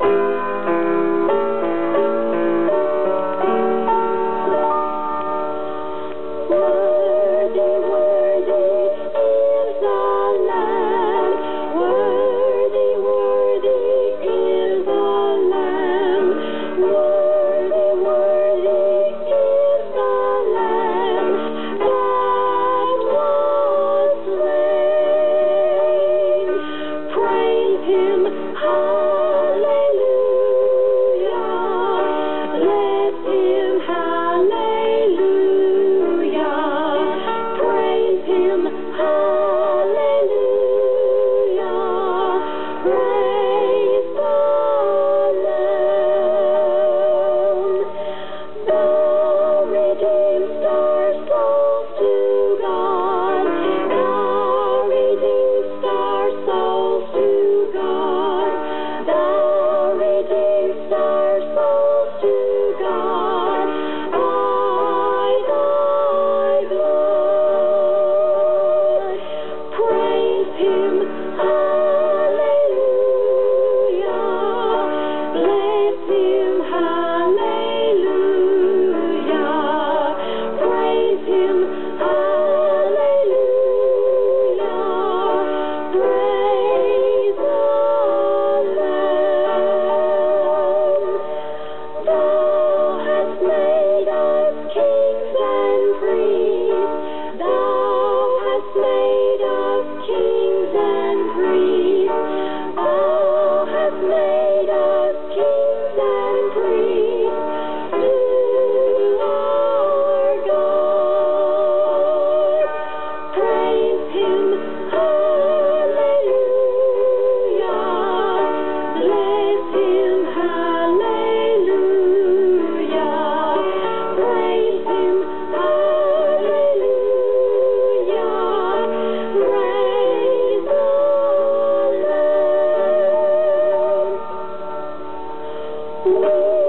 you. Thank Música